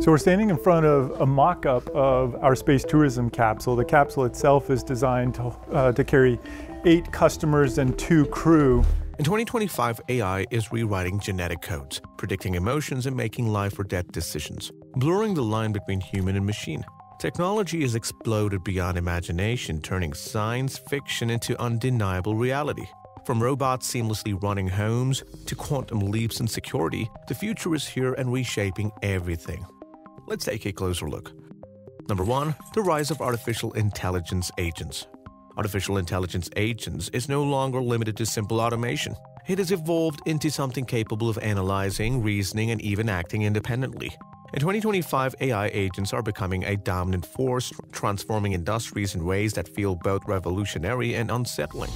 So we're standing in front of a mock-up of our space tourism capsule. The capsule itself is designed to, uh, to carry eight customers and two crew. In 2025, AI is rewriting genetic codes, predicting emotions and making life or death decisions, blurring the line between human and machine. Technology has exploded beyond imagination, turning science fiction into undeniable reality. From robots seamlessly running homes to quantum leaps in security, the future is here and reshaping everything. Let's take a closer look. Number one, the rise of artificial intelligence agents. Artificial intelligence agents is no longer limited to simple automation. It has evolved into something capable of analyzing, reasoning, and even acting independently. In 2025, AI agents are becoming a dominant force, transforming industries in ways that feel both revolutionary and unsettling.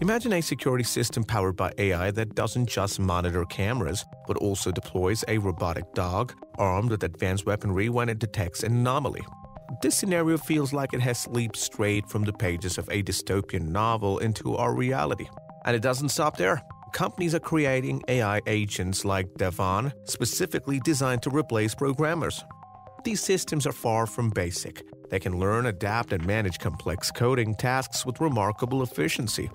Imagine a security system powered by AI that doesn't just monitor cameras, but also deploys a robotic dog armed with advanced weaponry when it detects an anomaly. This scenario feels like it has leaped straight from the pages of a dystopian novel into our reality. And it doesn't stop there. Companies are creating AI agents like Devin, specifically designed to replace programmers. These systems are far from basic. They can learn, adapt, and manage complex coding tasks with remarkable efficiency.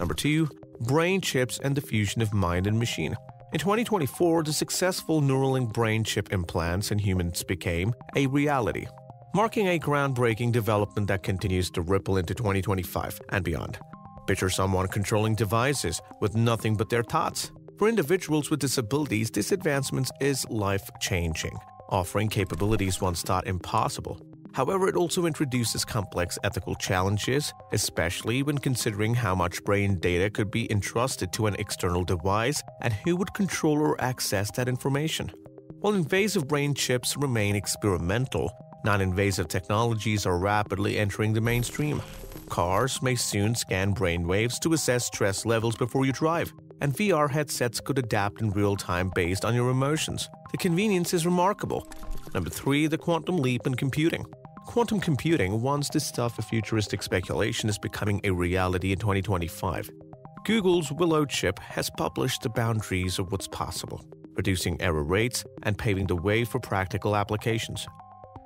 Number two, brain chips and the fusion of mind and machine. In 2024, the successful Neuralink brain chip implants in humans became a reality, marking a groundbreaking development that continues to ripple into 2025 and beyond. Picture someone controlling devices with nothing but their thoughts. For individuals with disabilities, this advancement is life changing, offering capabilities once thought impossible. However, it also introduces complex ethical challenges, especially when considering how much brain data could be entrusted to an external device and who would control or access that information. While invasive brain chips remain experimental, non invasive technologies are rapidly entering the mainstream. Cars may soon scan brain waves to assess stress levels before you drive, and VR headsets could adapt in real time based on your emotions. The convenience is remarkable. Number 3. The quantum leap in computing. Quantum computing, once the stuff of futuristic speculation, is becoming a reality in 2025. Google's Willow chip has published the boundaries of what's possible, reducing error rates and paving the way for practical applications.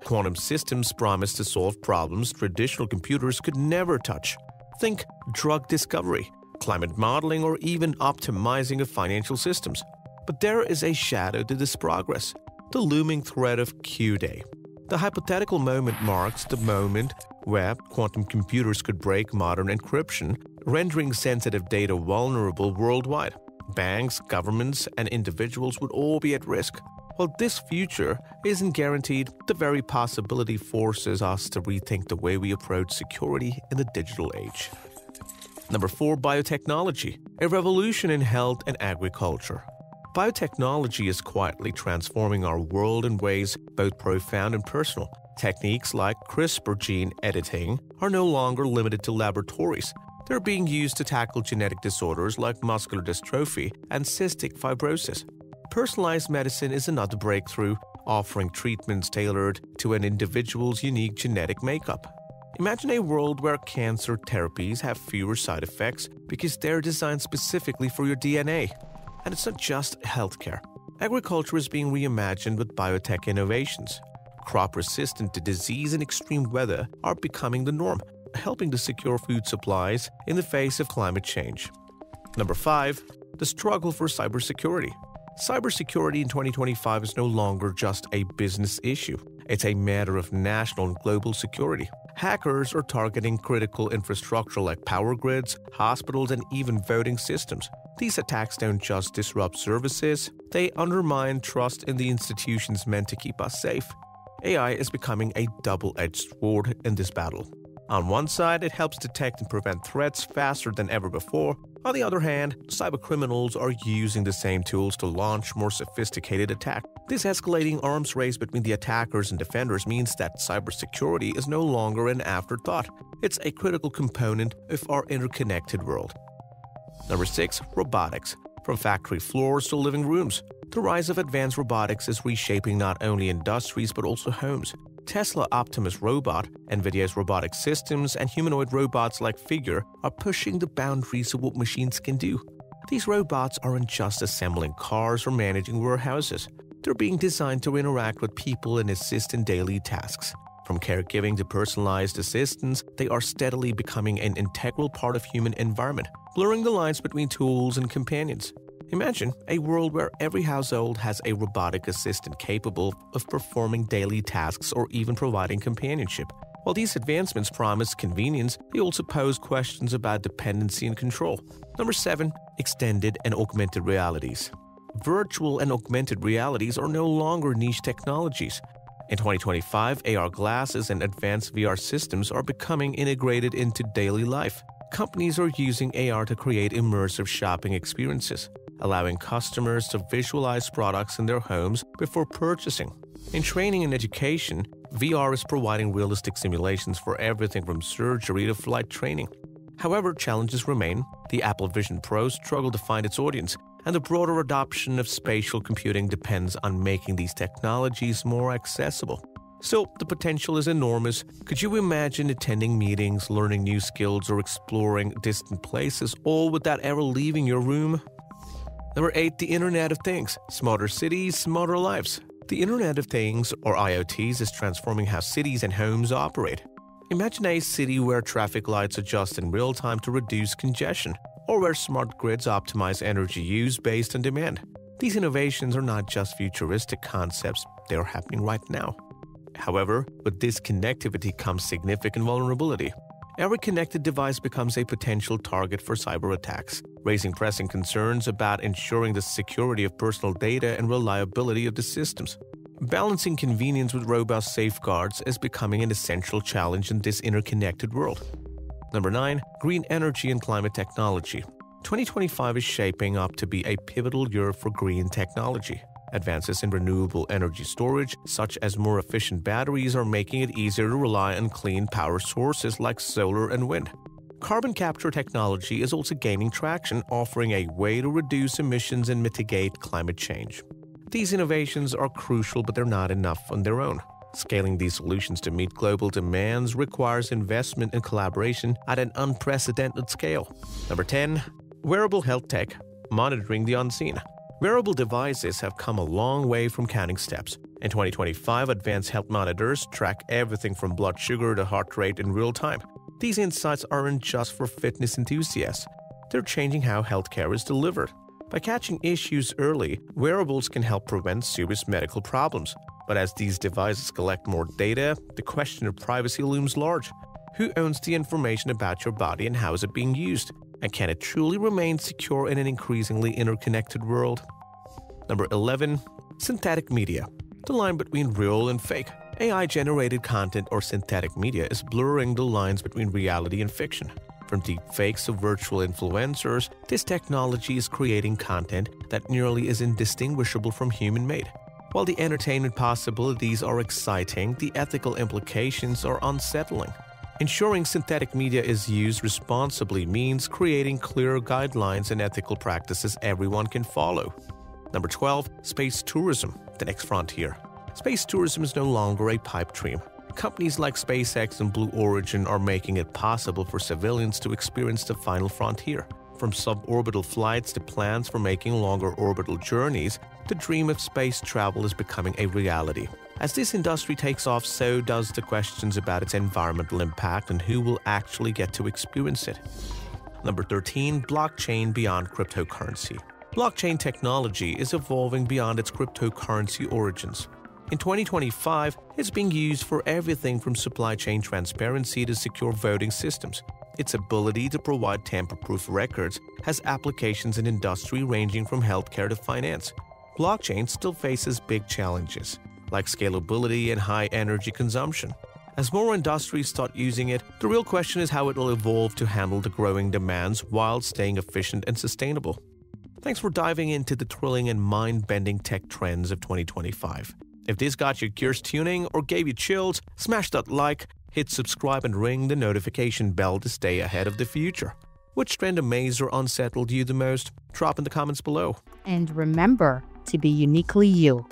Quantum systems promise to solve problems traditional computers could never touch. Think drug discovery, climate modeling, or even optimizing of financial systems. But there is a shadow to this progress the looming threat of Q Day. The hypothetical moment marks the moment where quantum computers could break modern encryption, rendering sensitive data vulnerable worldwide. Banks, governments, and individuals would all be at risk. While this future isn't guaranteed, the very possibility forces us to rethink the way we approach security in the digital age. Number 4 Biotechnology, a revolution in health and agriculture. Biotechnology is quietly transforming our world in ways both profound and personal. Techniques like CRISPR gene editing are no longer limited to laboratories. They're being used to tackle genetic disorders like muscular dystrophy and cystic fibrosis. Personalized medicine is another breakthrough, offering treatments tailored to an individual's unique genetic makeup. Imagine a world where cancer therapies have fewer side effects because they're designed specifically for your DNA. And it's not just healthcare. Agriculture is being reimagined with biotech innovations. Crop resistant to disease and extreme weather are becoming the norm, helping to secure food supplies in the face of climate change. Number 5. The struggle for cybersecurity. Cybersecurity in 2025 is no longer just a business issue. It's a matter of national and global security. Hackers are targeting critical infrastructure like power grids, hospitals, and even voting systems. These attacks don't just disrupt services, they undermine trust in the institutions meant to keep us safe. AI is becoming a double edged sword in this battle. On one side, it helps detect and prevent threats faster than ever before, on the other hand, cybercriminals are using the same tools to launch more sophisticated attacks. This escalating arms race between the attackers and defenders means that cybersecurity is no longer an afterthought. It's a critical component of our interconnected world. Number 6. Robotics. From factory floors to living rooms. The rise of advanced robotics is reshaping not only industries but also homes. Tesla Optimus Robot, NVIDIA's robotic systems, and humanoid robots like Figure are pushing the boundaries of what machines can do. These robots aren't just assembling cars or managing warehouses. They're being designed to interact with people and assist in daily tasks. From caregiving to personalized assistance, they are steadily becoming an integral part of human environment, blurring the lines between tools and companions. Imagine a world where every household has a robotic assistant capable of performing daily tasks or even providing companionship. While these advancements promise convenience, they also pose questions about dependency and control. Number 7. Extended and augmented realities. Virtual and augmented realities are no longer niche technologies. In 2025, AR glasses and advanced VR systems are becoming integrated into daily life. Companies are using AR to create immersive shopping experiences, allowing customers to visualize products in their homes before purchasing. In training and education, VR is providing realistic simulations for everything from surgery to flight training. However, challenges remain. The Apple Vision Pro struggled to find its audience, and the broader adoption of spatial computing depends on making these technologies more accessible. So, the potential is enormous. Could you imagine attending meetings, learning new skills, or exploring distant places, all without ever leaving your room? Number 8. The Internet of Things Smarter cities, smarter lives. The Internet of Things, or IoTs, is transforming how cities and homes operate. Imagine a city where traffic lights adjust in real time to reduce congestion, or where smart grids optimize energy use based on demand. These innovations are not just futuristic concepts, they are happening right now. However, with this connectivity comes significant vulnerability. Every connected device becomes a potential target for cyber attacks, raising pressing concerns about ensuring the security of personal data and reliability of the systems. Balancing convenience with robust safeguards is becoming an essential challenge in this interconnected world. Number 9. Green energy and climate technology. 2025 is shaping up to be a pivotal year for green technology. Advances in renewable energy storage, such as more efficient batteries, are making it easier to rely on clean power sources like solar and wind. Carbon capture technology is also gaining traction, offering a way to reduce emissions and mitigate climate change. These innovations are crucial, but they're not enough on their own. Scaling these solutions to meet global demands requires investment and collaboration at an unprecedented scale. Number 10. Wearable health tech, monitoring the unseen. Wearable devices have come a long way from counting steps. In 2025, advanced health monitors track everything from blood sugar to heart rate in real time. These insights aren't just for fitness enthusiasts, they're changing how healthcare is delivered. By catching issues early, wearables can help prevent serious medical problems. But as these devices collect more data, the question of privacy looms large. Who owns the information about your body and how is it being used? And can it truly remain secure in an increasingly interconnected world? Number 11. Synthetic media. The line between real and fake. AI generated content or synthetic media is blurring the lines between reality and fiction. From deepfakes to virtual influencers, this technology is creating content that nearly is indistinguishable from human made. While the entertainment possibilities are exciting, the ethical implications are unsettling. Ensuring synthetic media is used responsibly means creating clear guidelines and ethical practices everyone can follow. Number 12, space tourism, the next frontier. Space tourism is no longer a pipe dream. Companies like SpaceX and Blue Origin are making it possible for civilians to experience the final frontier. From suborbital flights to plans for making longer orbital journeys, the dream of space travel is becoming a reality. As this industry takes off, so does the questions about its environmental impact and who will actually get to experience it. Number 13 Blockchain Beyond Cryptocurrency. Blockchain technology is evolving beyond its cryptocurrency origins. In 2025, it's being used for everything from supply chain transparency to secure voting systems. Its ability to provide tamper proof records has applications in industry ranging from healthcare to finance. Blockchain still faces big challenges, like scalability and high energy consumption. As more industries start using it, the real question is how it will evolve to handle the growing demands while staying efficient and sustainable. Thanks for diving into the thrilling and mind bending tech trends of 2025. If this got your gears tuning or gave you chills, smash that like, hit subscribe, and ring the notification bell to stay ahead of the future. Which trend amazed or unsettled you the most? Drop in the comments below. And remember to be uniquely you.